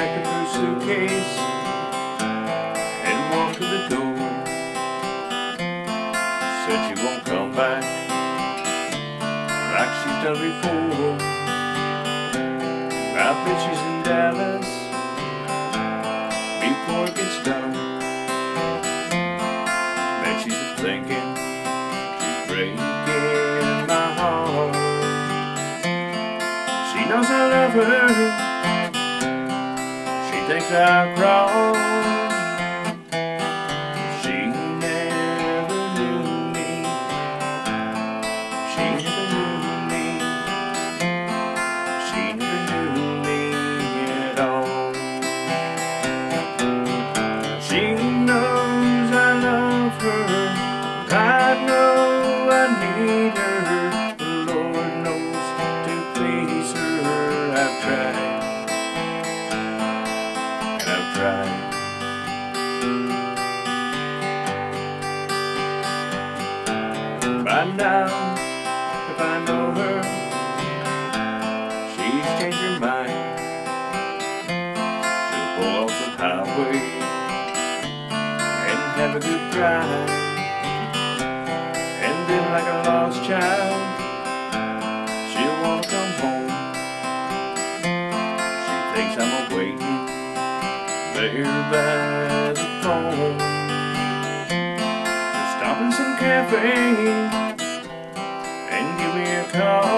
suitcase and walked to the door. Said she won't come back like she's done before. I bet she's in Dallas before it gets done. Bet she's thinking she's breaking my heart. She knows I love her. She thinks Tried. By now, if I know her, she's changed her mind. She'll pull off the highway and have a good drive. And then, like a lost child, she'll wanna come home. She thinks I'm waiting there by the phone. Just stop in some cafe and give me a call.